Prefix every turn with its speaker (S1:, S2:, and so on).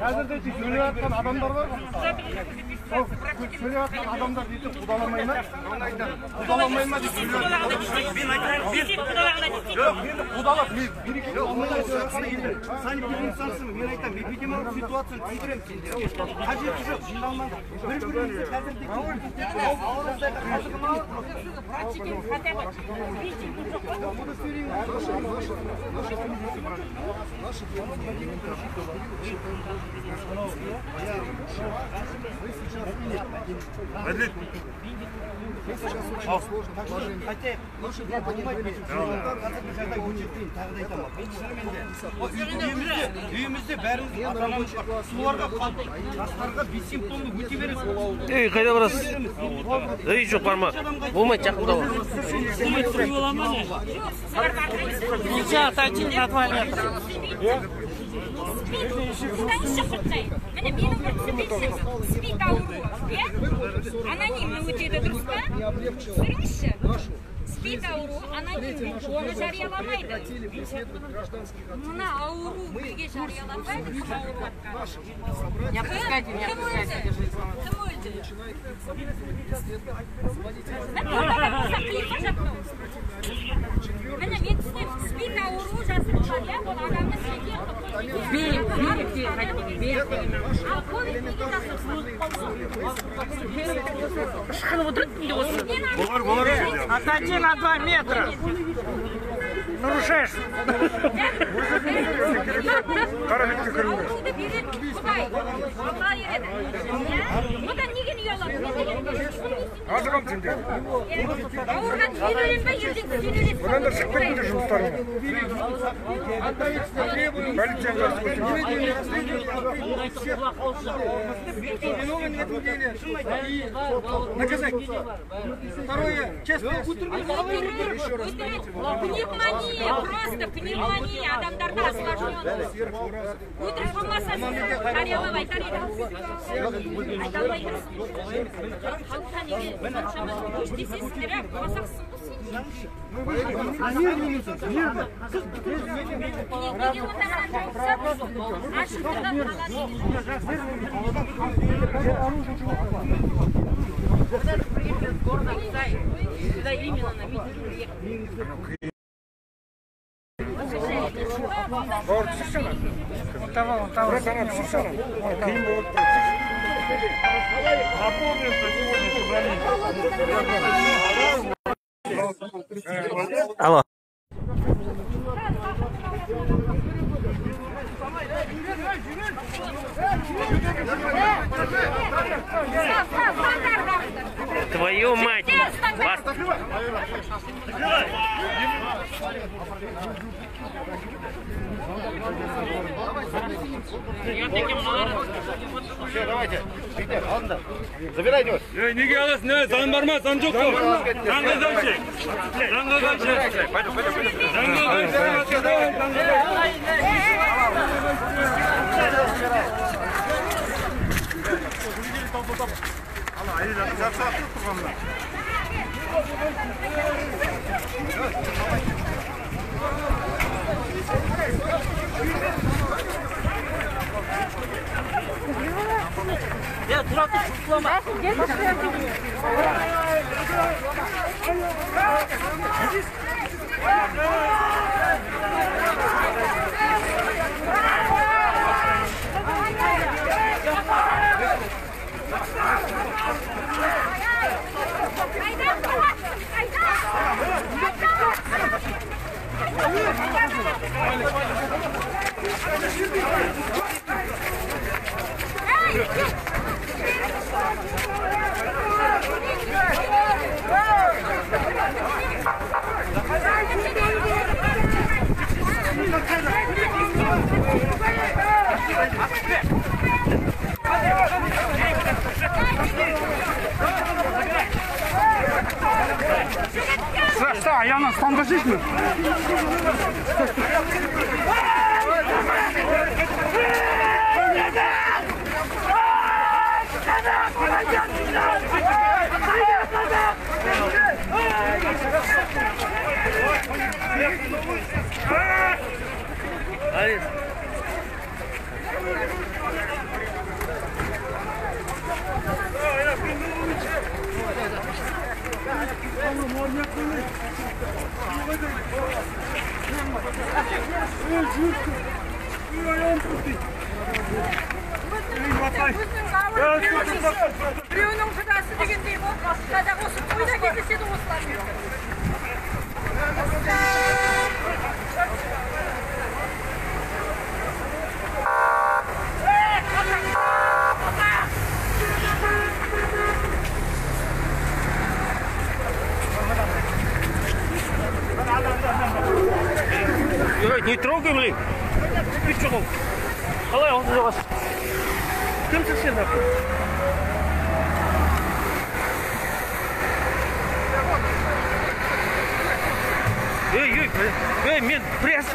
S1: Hazırda hiç yürüyen adamlar var mı? бар ғой сол сөйлеп жатқан адамдар бүйтіп құдаламай ма құдаламай ма деп сөйлеп жатқан жоқ енді құдалап мен берекелі алмай
S2: санитарлық нысансың мен айтамын эпидемиологиялық ситуацияны түсіндіремін сендерге қажеті жоқ жиналмаңдар бір біріңізді қазірде ауызда қазіргі мынау хотя я понимаю қазіргі жағдай өте қиын Продлить. Ал үйімізде бәріңіз ата-анамыз бар
S3: ей қайда барасыз ей жоқ барма болмайды жақында
S4: бар болмайды бола на два метра.
S5: міне менің бір түсінбейсім спид ауру иә анонимно өтеді дұрыс па көріңізші спид ауру анонимно оны жарияламайды мына ауру неге жарияланбайды кім ауырып
S4: Не опускайте, не
S5: кім
S4: опускайте.
S5: өлді кім өлді қиынға
S1: Енді
S4: Отойди на два метра. Нарушаешь.
S5: ауруды береді құдай алла береді иә одан неге ұялады не деген
S1: азығам сендер
S5: ауырған сен өлең ба ертең сен өлесің
S1: бұдан да шығып кетіңдер жұмыстарыңа полицияға
S2: наказать второе честно
S5: пневмония просто пневмония адамдарда осложненность өтірік болмаса жариялап айтар едім айта алмай тұрсың халыққа неге соншама өштесесіңдер ә масақсың ғой сен неге ондаған жауапсыз ашықтықтан қалады
S4: Сюда именно на митинг приехали.
S1: бауыр түсірсene брат ана түсірсene қиын болып тұр напомню что сегодня
S3: алло. Твою мать! Вас
S1: давайте жігіттер алыңдар забирайте вас
S6: Ey, неге аласың ей заң бар ма заң жоқ
S1: Ja, trap is
S4: vlammen. Тұра тұр, шұқылама.
S1: Что, аяғынан ұстамға жейсің
S5: біреуінің құдасы дегендей болып қазақ осы тойда кездеседі осылармен
S3: Ей, не трогай, блин. Ты что? Қалай алдыңа бас. Кімсің сен нахуй? Ей, ей, ей, мен пресс.